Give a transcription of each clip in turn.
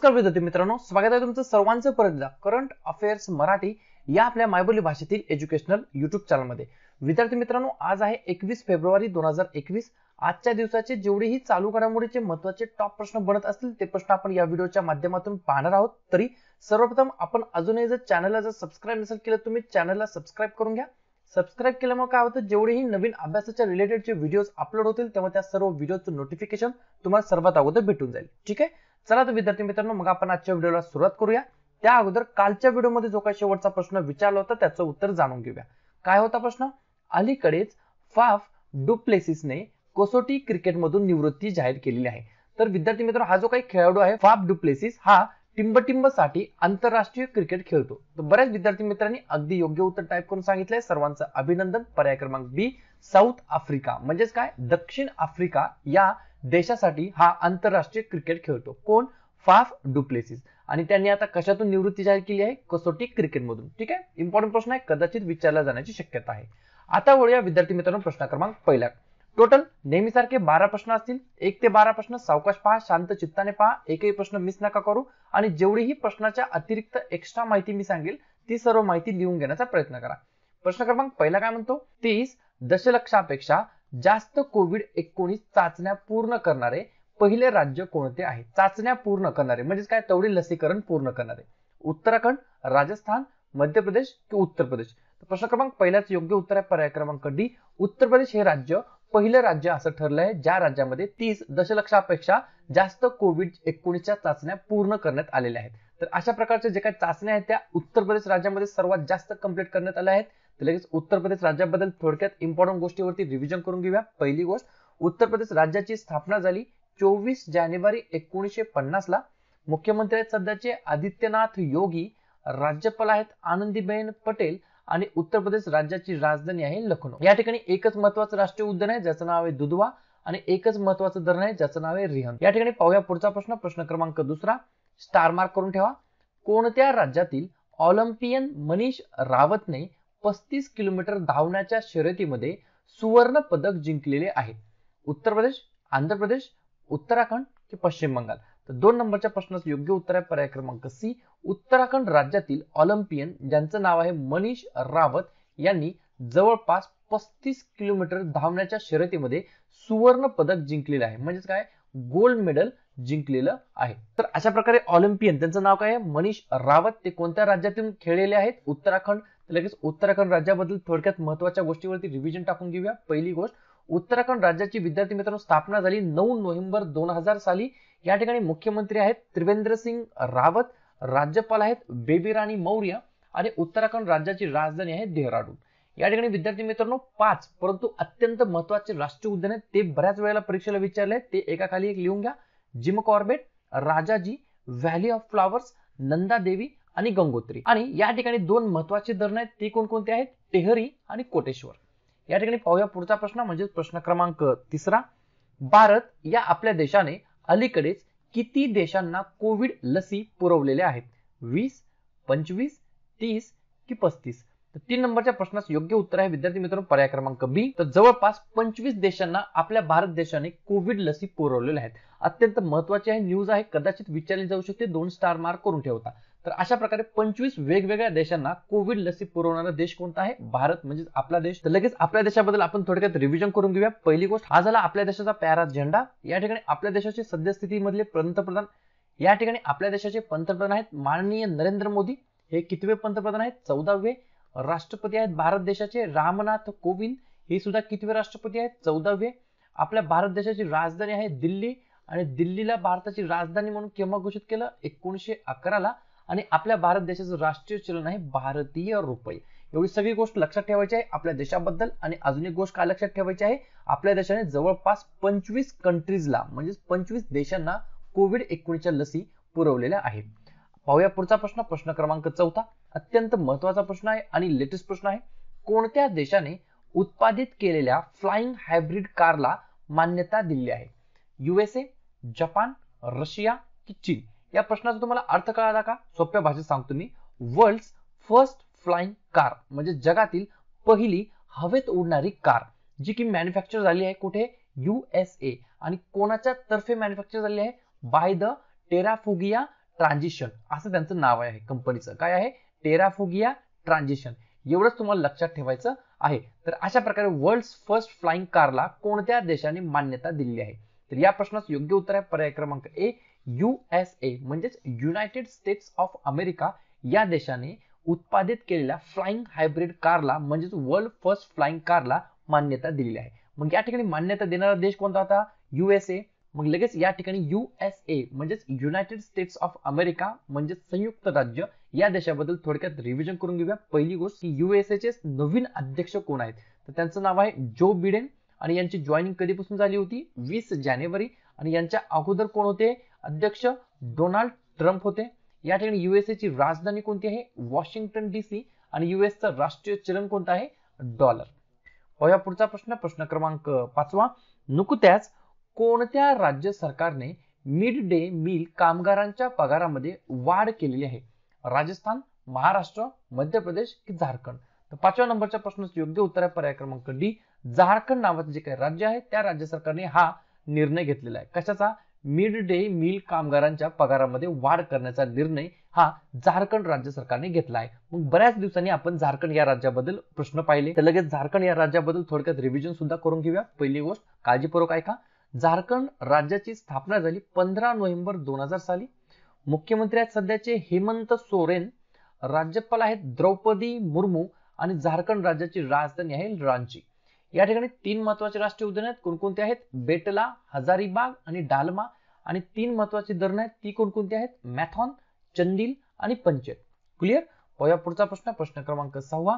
नमस्कार विद्यार्थी मित्रांनो स्वागत आहे तुमचं सर्वांचं परत एकदा. करंट अफेअर्स मराठी या आपल्या मायबोली भाषेतील एज्युकेशनल युट्यूब चॅनलमध्ये विद्यार्थी मित्रांनो आज आहे एकवीस फेब्रुवारी दोन हजार एकवीस. आजच्या दिवसाचे जेवढेही चालू घडामोडीचे महत्त्वाचे टॉप प्रश्न बनत असतील ते प्रश्न आपण या व्हिडिओच्या माध्यमातून पाहणार आहोत. तरी सर्वप्रथम आपण अजूनही जर चॅनलला जर सबस्क्राईब नसेल केलं तुम्ही चॅनलला सबस्क्राईब करून घ्या. सबस्क्राईब केल्यामुळे काय होतं जेवढेही नवीन अभ्यासाच्या रिलेटेडचे व्हिडिओज अपलोड होतील तेव्हा त्या सर्व व्हिडिओचं नोटिफिकेशन तुम्हाला सर्वात अगोदर भेटून जाईल. ठीक आहे? चला तर विद्यार्थी मित्रांनो मग आपण आजच्या व्हिडिओला सुरुवात करूया. त्या अगोदर कालच्या व्हिडिओमध्ये जो काही शेवटचा प्रश्न विचारला होता त्याचं उत्तर जाणून घेऊया. काय होता प्रश्न? अलीकडेच फाफ डुप्लेसिसने कसोटी क्रिकेटमधून निवृत्ती जाहीर केलेली आहे. तर विद्यार्थी मित्र हा जो काही खेळाडू आहे फाफ डुप्लेसिस हा टिंबटिंबसाठी आंतरराष्ट्रीय क्रिकेट खेळतो. तर बऱ्याच विद्यार्थी मित्रांनी अगदी योग्य उत्तर टाईप करून सांगितलंय. सर्वांचं अभिनंदन. पर्याय क्रमांक बी साऊथ आफ्रिका म्हणजेच काय? दक्षिण आफ्रिका या देशासाठी हा आंतरराष्ट्रीय क्रिकेट खेळतो. कोण? Faf du Plessis. आणि त्यांनी आता कशातून निवृत्ती जाहीर केली आहे? कसोटी क्रिकेटमधून. ठीक आहे? इम्पॉर्टंट प्रश्न आहे. कदाचित विचारला जाण्याची शक्यता आहे. आता वळूया विद्यार्थी मित्रांनो प्रश्न क्रमांक पहिला. टोटल नेहमीसारखे बारा प्रश्न असतील. एक ते बारा प्रश्न सावकाश पहा शांत चित्ताने पहा. एकही प्रश्न मिस नका करू. आणि जेवढीही प्रश्नाच्या अतिरिक्त एक्स्ट्रा माहिती मी सांगेल ती सर्व माहिती लिहून घेण्याचा प्रयत्न करा. प्रश्न क्रमांक पहिला काय म्हणतो? तीस दशलक्षापेक्षा जास्त कोविड एकोणीस चाचण्या पूर्ण करणारे पहिले राज्य कोणते आहे? चाचण्या पूर्ण करणारे. म्हणजेच काय? तेवढे लसीकरण पूर्ण करणारे. उत्तराखंड राजस्थान मध्य प्रदेश की उत्तर प्रदेश? प्रश्न क्रमांक पहिल्याच योग्य उत्तर आहे पर्याय क्रमांक डी. उत्तर प्रदेश हे राज्य पहिलं राज्य असं ठरलं आहे ज्या राज्यामध्ये तीस दशलक्षापेक्षा जास्त कोविड एकोणीसच्या चाचण्या पूर्ण करण्यात आलेल्या आहेत. तर अशा प्रकारच्या जे काही चाचण्या आहेत त्या उत्तर प्रदेश राज्यामध्ये सर्वात जास्त कंप्लीट करण्यात आल्या आहेत. तर लगेच उत्तर प्रदेश राज्याबद्दल थोडक्यात इम्पॉर्टंट गोष्टीवरती रिव्हिजन करून घेऊया. पहिली गोष्ट उत्तर प्रदेश राज्याची स्थापना झाली चोवीस जानेवारी एकोणीसशे पन्नास ला. मुख्यमंत्री आहेत सध्याचे आदित्यनाथ योगी राज्यपाल आहेत आनंदीबेन पटेल आणि उत्तर प्रदेश राज्याची राजधानी आहे लखनौ. या ठिकाणी एकच महत्वाचं राष्ट्रीय उद्यान आहे ज्याचं नाव आहे दुधवा आणि एकच महत्वाचं धरण आहे ज्याचं नाव आहे रिहन या ठिकाणी पाहूया पुढचा प्रश्न प्रश्न क्रमांक दुसरा. स्टार मार्क करून ठेवा. कोणत्या राज्यातील ऑलिम्पियन मनीष रावतने पस्तीस किलोमीटर धावण्याच्या शर्यतीमध्ये सुवर्ण पदक जिंकलेले आहे उत्तर प्रदेश आंध्र प्रदेश उत्तराखंड की पश्चिम बंगाल. तर दोन नंबरच्या प्रश्नाचं योग्य उत्तर आहे पर्याय क्रमांक सी. उत्तराखंड राज्यातील ऑलिम्पियन ज्यांचं नाव आहे मनीष रावत यांनी जवळपास पस्तीस किलोमीटर धावण्याच्या शर्यतीमध्ये सुवर्ण पदक जिंकलेलं आहे. म्हणजेच काय? गोल्ड मेडल जिंकलेलं आहे. तर अशा प्रकारे ऑलिम्पियन त्यांचं नाव काय आहे? मनीष रावत. ते कोणत्या राज्यातून खेळलेले आहेत? उत्तराखंड लगेच उत्तराखंड राज्याबद्दल थोडक्यात महत्त्वाच्या गोष्टीवरती रिव्हिजन टाकून घेऊया. पहिली गोष्ट उत्तराखंड राज्याची विद्यार्थी मित्रांनो स्थापना झाली नऊ नोव्हेंबर दोन हजार साली. या ठिकाणी मुख्यमंत्री आहेत त्रिवेंद्र सिंग रावत राज्यपाल आहेत बेबी राणी मौर्य आणि उत्तराखंड राज्याची राजधानी आहे देहराडून या ठिकाणी विद्यार्थी मित्रांनो पाच परंतु अत्यंत महत्त्वाचे राष्ट्रीय उद्यान आहेत. ते बऱ्याच वेळेला परीक्षेला विचारले ते एका खाली एक लिहून घ्या. Jim Corbett Rajaji valley of flowers Nanda Devi आणि गंगोत्री. आणि या ठिकाणी दोन महत्त्वाचे धरण आहेत. ते कोणकोणते आहेत? टेहरी आणि कोटेश्वर. या ठिकाणी पाहूया पुढचा प्रश्न म्हणजे प्रश्न क्रमांक तिसरा. भारत या आपल्या देशाने अलीकडेच किती देशांना कोविड लसी पुरवलेल्या आहेत? वीस पंचवीस तीस की पस्तीस? तर तीन नंबरच्या प्रश्नास योग्य उत्तर आहे. विद्यार्थी मित्रांनो पर्याय क्रमांक बी. तर जवळपास पंचवीस देशांना आपल्या भारत देशाने कोविड लसी पुरवलेल्या आहेत. अत्यंत महत्वाची आहे. न्यूज आहे. कदाचित विचारली जाऊ शकते. दोन स्टार मार्क करून ठेवता. तर अशा प्रकारे पंचवीस वेगवेगळ्या देशांना कोविड लसी पुरवणारा देश कोणता आहे? भारत म्हणजे आपला देश. तर लगेच आपल्या देशाबद्दल आपण थोडक्यात रिव्हिजन करून घेऊया. पहिली गोष्ट हा झाला आपल्या देशाचा प्यारा झेंडा. या ठिकाणी आपल्या देशाची सद्यस्थितीमधले पंतप्रधान या ठिकाणी आपल्या देशाचे पंतप्रधान आहेत माननीय नरेंद्र मोदी. हे कितवे पंतप्रधान आहेत? चौदावे राष्ट्रपती आहेत भारत देशाचे रामनाथ कोविंद. हे सुद्धा कितवे राष्ट्रपती आहेत? चौदावे. आपल्या भारत देशाची राजधानी आहे दिल्ली. आणि दिल्लीला भारताची राजधानी म्हणून केव्हा घोषित केलं? एकोणीशे अकराला. आणि आपल्या भारत देशाचं राष्ट्रीय चलन आहे भारतीय रुपये. एवढी सगळी गोष्ट लक्षात ठेवायची आहे आपल्या देशाबद्दल आणि अजून एक गोष्ट काय लक्षात ठेवायची आहे? आपल्या देशाने जवळपास पंचवीस कंट्रीजला म्हणजे पंचवीस देशांना कोविड एकोणीसच्या लसी पुरवलेल्या आहेत. पाहूया पुढचा प्रश्न प्रश्न क्रमांक चौथा. अत्यंत महत्त्वाचा प्रश्न आहे आणि लेटेस्ट प्रश्न आहे. कोणत्या देशाने उत्पादित केलेल्या फ्लाइंग हायब्रिड कारला मान्यता दिली आहे? युएसए जपान रशिया की चीन? या प्रश्नाचा तुम्हाला अर्थ कळाला का? सोप्या भाषेत सांगतो मी. वर्ल्ड फर्स्ट फ्लाइंग कार म्हणजे जगातील पहिली हवेत उडणारी कार जी की मॅन्युफॅक्चर झाली आहे कुठे? युएसए आणि कोणाच्या तर्फे मॅन्युफॅक्चर झाली आहे? बाय द टेराफुगिया ट्रान्झिशन असं त्यांचं नाव आहे कंपनीचं काय आहे? टेराफुगिया ट्रान्झिशन एवढंच तुम्हाला लक्षात ठेवायचं आहे. तर अशा प्रकारे वर्ल्ड फर्स्ट फ्लाइंग कारला कोणत्या देशाने मान्यता दिलेली आहे? तर या प्रश्नाचं योग्य उत्तर आहे. पर्याय क्रमांक ए युएसए म्हणजेच युनायटेड स्टेट्स ऑफ अमेरिका या देशाने उत्पादित केलेल्या फ्लाइंग हायब्रिड कारला म्हणजेच वर्ल्ड फर्स्ट फ्लाइंग कारला मान्यता दिलेली आहे. मग या ठिकाणी मान्यता देणारा देश कोणता होता? युएसए मग लगेच या ठिकाणी युएसए म्हणजेच युनायटेड स्टेट्स ऑफ अमेरिका म्हणजे संयुक्त राज्य या देशाबद्दल थोडक्यात रिव्हिजन करून घेऊया. पहिली गोष्ट की युएसएचे नवीन अध्यक्ष कोण आहेत? तर त्यांचं नाव आहे जो बिडेन आणि यांची जॉईनिंग कधीपासून झाली होती? वीस जानेवारी. आणि यांच्या अगोदर कोण होते? अध्यक्ष डोनाल्ड ट्रम्प होते. या ठिकाणी युएसए ची राजधानी कोणती आहे? वॉशिंग्टन डीसी आणि युएसचा राष्ट्रीय चलन कोणता आहे? डॉलर. पाहूया पुढचा प्रश्न. प्रश्न क्रमांक पाचवा. नुकत्याच कोणत्या राज्य सरकारने मिड डे मील कामगारांच्या पगारामध्ये वाढ केलेली आहे? राजस्थान महाराष्ट्र मध्य प्रदेश की झारखंड? तर पाचव्या नंबरच्या प्रश्नाचं योग्य उत्तर आहे पर्याय क्रमांक डी. झारखंड नावाचं जे काही राज्य आहे त्या राज्य सरकारने हा निर्णय घेतलेला आहे. कशाचा? मिड डे मील कामगारांच्या पगारामध्ये वाढ करण्याचा निर्णय हा झारखंड राज्य सरकारने घेतला आहे मग बऱ्याच दिवसांनी आपण झारखंड या राज्याबद्दल प्रश्न पाहिले. तर लगेच झारखंड या राज्याबद्दल थोडक्यात रिव्हिजन सुद्धा करून घेऊया. पहिली गोष्ट काळजीपूर्वक ऐका. झारखंड राज्याची स्थापना झाली पंधरा नोव्हेंबर दोन हजार साली. मुख्यमंत्री आहेत सध्याचे हेमंत सोरेन राज्यपाल आहेत द्रौपदी मुर्मू आणि झारखंड राज्याची राजधानी आहे रांची. या ठिकाणी तीन महत्त्वाचे राष्ट्रीय उद्यान आहेत. कोणकोणते आहेत? बेटला हजारीबाग आणि डालमा. आणि तीन महत्वाची धरणं आहेत. ती कोणकोणती आहेत? मॅथॉन चंदील आणि पंचेत. क्लिअर पाहूया पुढचा प्रश्न. प्रश्न क्रमांक सहावा.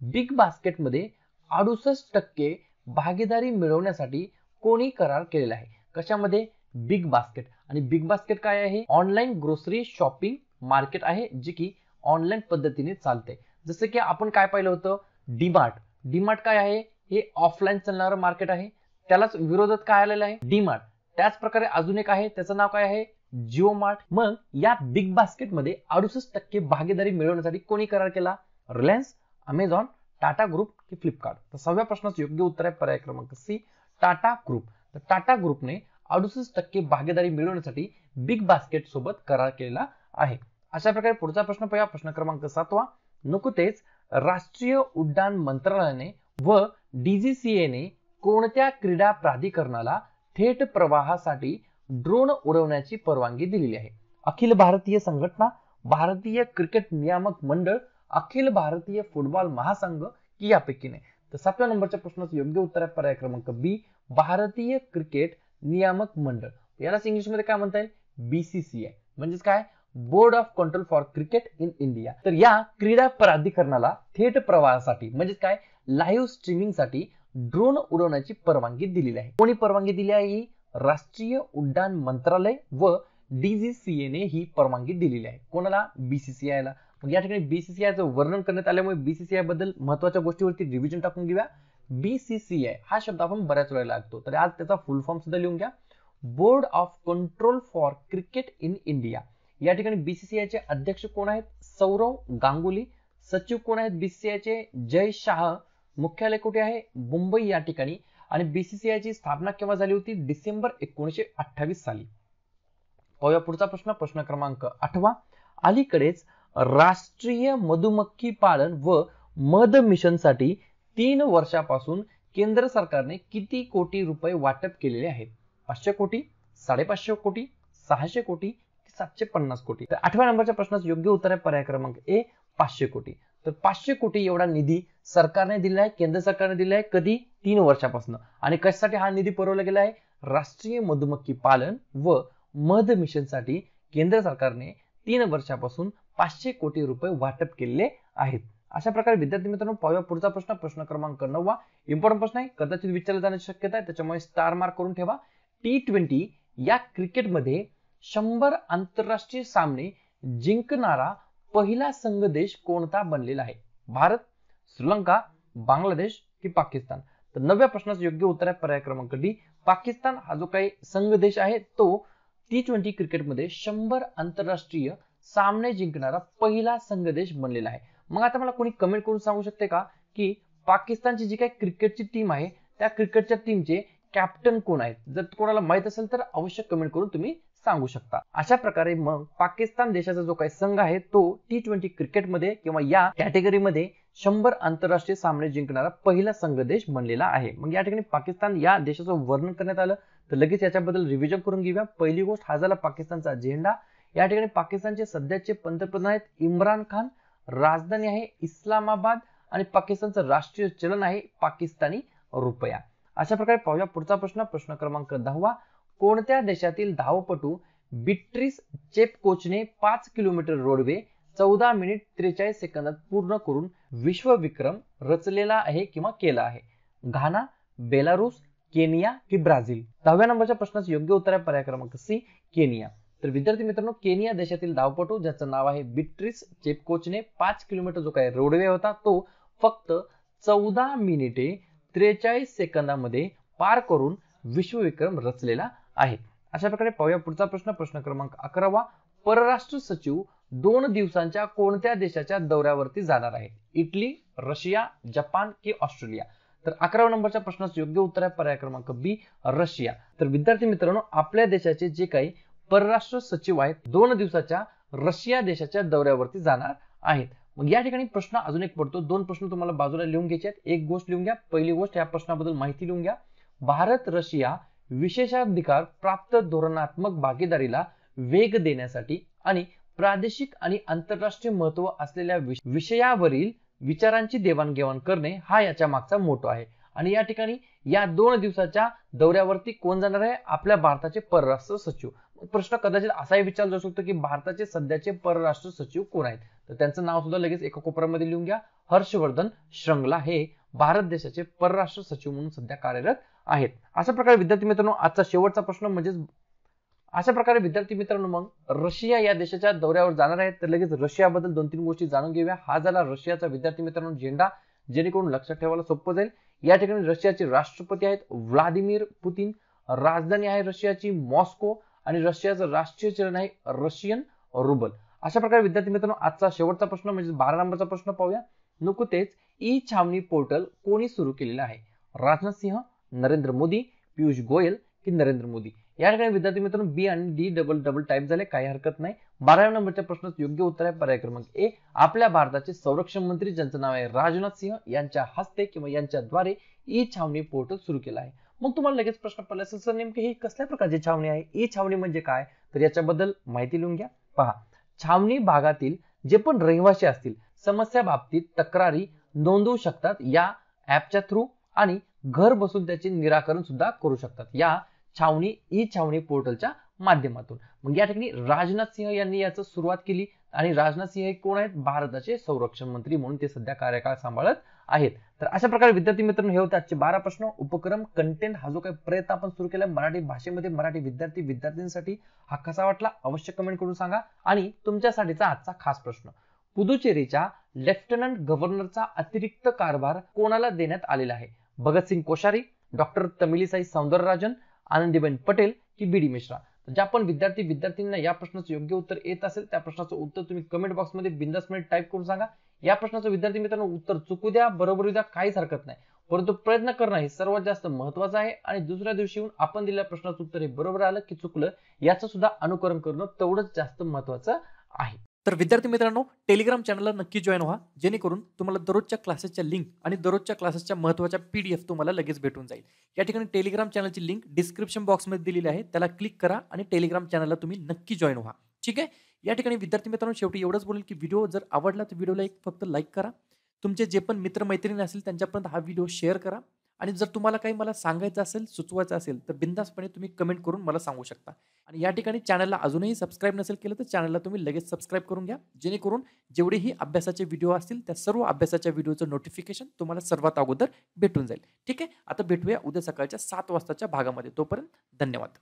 बिग बास्केटमध्ये अडुसष्ट टक्के भागीदारी मिळवण्यासाठी कोणी करार केलेला आहे? कशामध्ये? बिग बास्केट आणि बिग बास्केट काय आहे? ऑनलाईन ग्रोसरी शॉपिंग मार्केट आहे जे की ऑनलाईन पद्धतीने चालते जसं की आपण काय पाहिलं होतं? डीमार्ट डीमार्ट काय आहे? हे ऑफलाईन चालणारं मार्केट आहे. त्यालाच विरोधात काय आलेलं आहे? डीमार्ट त्याच प्रकारे अजून एक आहे त्याचं नाव काय आहे? जिओ मार्ट मग या बिग बास्केटमध्ये अडुसष्ट टक्के भागीदारी मिळवण्यासाठी कोणी करार केला? रिलायन्स अमेझॉन टाटा ग्रुप की फ्लिपकार्ट तर सहाव्या प्रश्नाचं योग्य उत्तर आहे पर्याय क्रमांक सी टाटा ग्रुप तर टाटा ग्रुपने अडुसष्ट टक्के भागीदारी मिळवण्यासाठी बिग बास्केट सोबत करार केलेला आहे. अशा प्रकारे पुढचा प्रश्न पाहूया. प्रश्न क्रमांक सातवा. नुकतेच राष्ट्रीय उड्डाण मंत्रालयाने व डीजीसीएने कोणत्या क्रीडा प्राधिकरणाला थेट प्रवाहासाठी ड्रोन उडवण्याची परवानगी दिलेली आहे? अखिल भारतीय संघटना भारतीय क्रिकेट नियामक मंडळ अखिल भारतीय फुटबॉल महासंघ की यापैकी नाही? तर सातव्या नंबरच्या प्रश्नाचं योग्य उत्तर आहे पर्याय क्रमांक बी भारतीय क्रिकेट नियामक मंडळ. यालाच इंग्लिशमध्ये काय म्हणता येईल? बीसीसीआय म्हणजेच काय? Board of control for cricket in India तर या क्रीडा प्राधिकरणाला थेट प्रवाहासाठी म्हणजेच काय? लाईव्ह स्ट्रीमिंगसाठी ड्रोन उडवण्याची परवानगी दिलेली आहे. कोणी परवानगी दिली आहे? ही राष्ट्रीय उड्डाण मंत्रालय व डीजीसीएने ही परवानगी दिलेली आहे. कोणाला? बीसीसीआयला मग या ठिकाणी बीसीसीआयचं वर्णन करण्यात आल्यामुळे बीसीसीआयबद्दल महत्त्वाच्या गोष्टीवरती रिव्हिजन टाकून घेऊया. बीसीसीआय हा शब्द आपण बऱ्याच वेळेला लागतो तर आज त्याचा फुल फॉर्म सुद्धा लिहून घ्या. Board of control for cricket in India या ठिकाणी बीसीसीआयचे अध्यक्ष कोण आहेत? सौरव गांगुली. सचिव कोण आहेत? बीसीसीआयचे जय शाह. मुख्यालय कुठे आहे? मुंबई या ठिकाणी. आणि बीसीसीआयची स्थापना केव्हा झाली होती? डिसेंबर एकोणीशे अठ्ठावीस साली. पाहूया पुढचा प्रश्न. प्रश्न क्रमांक आठवा. अलीकडेच राष्ट्रीय मधुमक्खी पालन व मध मिशनसाठी तीन वर्षापासून केंद्र सरकारने किती कोटी रुपये वाटप केलेले आहेत? पाचशे कोटी साडेपाचशे कोटी सहाशे कोटी सातशे पन्नास कोटी. तर आठव्या नंबरच्या प्रश्नाचं योग्य उत्तर आहे पर्याय क्रमांक ए पाचशे कोटी. तर पाचशे कोटी एवढा निधी सरकारने दिला आहे केंद्र सरकारने दिला आहे कधी? तीन वर्षापासून. आणि कशासाठी हा निधी पुरवला गेला आहे? राष्ट्रीय मधुमक्खी पालन व मध मिशनसाठी केंद्र सरकारने तीन वर्षापासून पाचशे कोटी रुपये वाटप केलेले आहेत. अशा प्रकारे विद्यार्थी मित्रांनो पाहूया पुढचा प्रश्न. प्रश्न क्रमांक नववा. इम्पॉर्टंट प्रश्न आहे. कदाचित विचारला जाण्याची शक्यता आहे. त्याच्यामुळे स्टार मार्क करून ठेवा. टी ट्वेंटी या क्रिकेटमध्ये शंभर आंतरराष्ट्रीय सामने जिंकणारा पहिला संघ देश कोणता बनलेला आहे? भारत श्रीलंका बांगलादेश की पाकिस्तान? तर नव्या प्रश्नाचं योग्य उत्तर आहे पर्याय क्रमांक डी. पाकिस्तान हा जो काही संघ देश आहे तो टी ट्वेंटी क्रिकेटमध्ये शंभर आंतरराष्ट्रीय सामने जिंकणारा पहिला संघ देश बनलेला आहे. मग आता मला कोणी कमेंट करून सांगू शकते का की पाकिस्तानची जी काही क्रिकेटची टीम आहे त्या क्रिकेटच्या टीमचे कॅप्टन कोण आहेत? जर कोणाला माहीत असेल तर अवश्य कमेंट करून तुम्ही सांगू शकता. अशा प्रकारे मग पाकिस्तान देशाचा जो काही संघ आहे तो टी ट्वेंटी क्रिकेटमध्ये किंवा या कॅटेगरीमध्ये शंभर आंतरराष्ट्रीय सामने जिंकणारा पहिला संघ देश बनलेला आहे. मग या ठिकाणी पाकिस्तान या देशाचं वर्णन करण्यात आलं तर लगेच याच्याबद्दल रिव्हिजन करून घेऊया. पहिली गोष्ट हा झाला पाकिस्तानचा झेंडा या ठिकाणी पाकिस्तानचे सध्याचे पंतप्रधान आहेत इम्रान खान. राजधानी आहे इस्लामाबाद आणि पाकिस्तानचं राष्ट्रीय चलन आहे पाकिस्तानी रुपया. अशा प्रकारे पाहूया पुढचा प्रश्न. प्रश्न क्रमांक दहावा. कोणत्या देशातील धावपटू बिट्रिस चेपकोचने पाच किलोमीटर रोडवे चौदा मिनिट त्रेचाळीस सेकंदात पूर्ण करून विश्वविक्रम रचलेला आहे किंवा केला आहे? घाना बेलारूस केनिया की ब्राझील? दहाव्या नंबरच्या प्रश्नाचं योग्य उत्तर आहे पर्याय क्रमांक सी केनिया. तर विद्यार्थी मित्रांनो केनिया देशातील धावपटू ज्याचं नाव आहे बिट्रिस चेपकोचने पाच किलोमीटर जो काही रोडवे होता तो फक्त चौदा मिनिटे त्रेचाळीस सेकंदामध्ये पार करून विश्वविक्रम रचलेला आहे. अशा प्रकारे पाहूया पुढचा प्रश्न. प्रश्न क्रमांक अकरावा. परराष्ट्र सचिव दोन दिवसांच्या कोणत्या देशाच्या दौऱ्यावरती जाणार आहेत इटली रशिया जपान की ऑस्ट्रेलिया? तर अकराव्या नंबरच्या प्रश्नाचं योग्य उत्तर आहे पर्याय क्रमांक बी रशिया. तर विद्यार्थी मित्रांनो आपल्या देशाचे जे काही परराष्ट्र सचिव आहेत दोन दिवसाच्या रशिया देशाच्या दौऱ्यावरती जाणार आहेत. मग या ठिकाणी प्रश्न अजून एक पडतो. दोन प्रश्न तुम्हाला बाजूला लिहून घ्यायचे आहेत. एक गोष्ट लिहून घ्या. पहिली गोष्ट या प्रश्नाबद्दल माहिती लिहून घ्या. भारत रशिया विशेषाधिकार प्राप्त धोरणात्मक भागीदारीला वेग देण्यासाठी आणि प्रादेशिक आणि आंतरराष्ट्रीय महत्त्व असलेल्या विषयावरील विचारांची देवाणघेवाण करणे हा याच्या मागचा मोठो आहे. आणि या ठिकाणी या दोन दिवसाच्या दौऱ्यावरती कोण जाणार आहे? आपल्या भारताचे परराष्ट्र सचिव. प्रश्न कदाचित असाही विचार जाऊ शकतो की भारताचे सध्याचे परराष्ट्र सचिव कोण आहेत? तर त्यांचं नाव सुद्धा लगेच एका कोपऱ्यामध्ये लिहून घ्या. हर्षवर्धन श्रंगला हे भारत देशाचे परराष्ट्र सचिव म्हणून सध्या कार्यरत आहेत. अशा प्रकारे विद्यार्थी मित्रांनो आजचा शेवटचा प्रश्न म्हणजेच अशा प्रकारे विद्यार्थी मित्रांनो मग रशिया या देशाच्या दौऱ्यावर जाणार आहेत. तर लगेच रशियाबद्दल दोन तीन गोष्टी जाणून घेऊया. हा झाला रशियाचा विद्यार्थी मित्रांनो झेंडा जेणेकरून लक्षात ठेवायला सोपं जाईल. या ठिकाणी रशियाचे राष्ट्रपती आहेत व्लादिमीर पुतीन राजधानी आहे रशियाची मॉस्को आणि रशियाचं राष्ट्रीय चलन आहे रशियन रुबल. अशा प्रकारे विद्यार्थी मित्रांनो आजचा शेवटचा प्रश्न म्हणजे बारा नंबरचा प्रश्न पाहूया. नुकतेच ई छावणी पोर्टल कोणी सुरू केलेलं आहे? राजनाथ सिंह नरेंद्र मोदी पियुष गोयल की नरेंद्र मोदी? या ठिकाणी विद्यार्थी मित्रांनो बी आणि डी डबल डबल टाईप झाले काही हरकत नाही. बाराव्या नंबरच्या प्रश्नाचं योग्य उत्तर आहे पर्याय क्रमांक ए आपल्या भारताचे संरक्षण मंत्री ज्यांचं नाव आहे राजनाथ सिंह यांच्या हस्ते किंवा यांच्याद्वारे ई छावणी पोर्टल सुरू केलं आहे. मग तुम्हाला लगेच प्रश्न पडला असेल सर नेमके ही कसल्या प्रकारची छावणी आहे? ई छावणी म्हणजे काय? तर याच्याबद्दल माहिती लिहून घ्या. पहा छावणी भागातील जे पण रहिवासी असतील समस्या बाबतीत तक्रारी नोंदवू शकतात. या ऍपच्या थ्रू आणि घर बसून त्याचे निराकरण सुद्धा करू शकतात. या छावणी ई छावणी पोर्टलच्या माध्यमातून. मग या ठिकाणी राजनाथ सिंह यांनी याचं सुरुवात केली आणि राजनाथ सिंह हे कोण आहेत? भारताचे संरक्षण मंत्री म्हणून ते सध्या कार्यकाळ सांभाळत आहेत. तर अशा प्रकारे विद्यार्थी मित्रांनो हे होते आजचे बारा प्रश्न. उपक्रम कंटेंट हा जो काही प्रयत्न आपण सुरू केला मराठी भाषेमध्ये मराठी विद्यार्थी विद्यार्थ्यांसाठी हा कसा वाटला? अवश्य कमेंट करून सांगा. आणि तुमच्यासाठीचा आजचा खास प्रश्न. पुदुचेरीच्या लेफ्टनंट गव्हर्नरचा अतिरिक्त कारभार कोणाला देण्यात आलेला आहे? भगतसिंग कोश्यारी डॉक्टर तमिलीसाई सौंदरराजन आनंदीबेन पटेल की बी डी मिश्रा? ज्या पण विद्यार्थी विद्यार्थ्यांना या प्रश्नाचं योग्य उत्तर येत असेल त्या प्रश्नाचं उत्तर तुम्ही कमेंट बॉक्समध्ये बिंदासमध्ये टाईप करून सांगा. या प्रश्नाचं विद्यार्थी मित्रांनो उत्तर चुकू द्या बरोबर द्या काहीच हरकत नाही. परंतु प्रयत्न करणं हे सर्वात जास्त महत्वाचं आहे आणि दुसऱ्या दिवशी येऊन आपण दिलेल्या प्रश्नाचं उत्तर हे बरोबर आलं की चुकलं याचं सुद्धा अनुकरण करणं तेवढंच जास्त महत्वाचं आहे. तर विद्यार्थी मित्रांनो टेलिग्राम चॅनलला नक्की जॉईन व्हा. जेणेकरून तुम्हाला दररोजच्या क्लासेसच्या लिंक आणि दररोजच्या क्लासेसच्या महत्त्वाच्या पी डी एफ तुम्हाला लगेच भेटून जाईल. या ठिकाणी टेलिग्राम चॅनलची लिंक डिस्क्रिप्शन बॉक्समध्ये दिलेली आहे. त्याला क्लिक करा आणि टेलिग्राम चॅनलला तुम्ही नक्की जॉईन व्हा. ठीक आहे? या ठिकाणी विद्यार्थी मित्रांनो शेवटी एवढंच बोलेल की व्हिडिओ जर आवडला तर व्हिडिओला एक फक्त लाईक करा. तुमचे जे पण मित्रमैत्रिणी असतील त्यांच्यापर्यंत हा व्हिडिओ शेअर करा. आणि जर तुम्हाला काही मला सांगायचं असेल सुचवायचं असेल तर बिंदासपणे तुम्ही कमेंट करून मला सांगू शकता. आणि या ठिकाणी चॅनलला अजूनही सबस्क्राईब नसेल केलं तर चॅनलला तुम्ही लगेच सबस्क्राईब करून घ्या. जेणेकरून जेवढेही अभ्यासाचे व्हिडिओ असतील त्या सर्व अभ्यासाच्या व्हिडिओचं नोटिफिकेशन तुम्हाला सर्वात अगोदर भेटून जाईल. ठीक आहे? आता भेटूया उद्या सकाळच्या सात वाजताच्या भागामध्ये. तोपर्यंत धन्यवाद.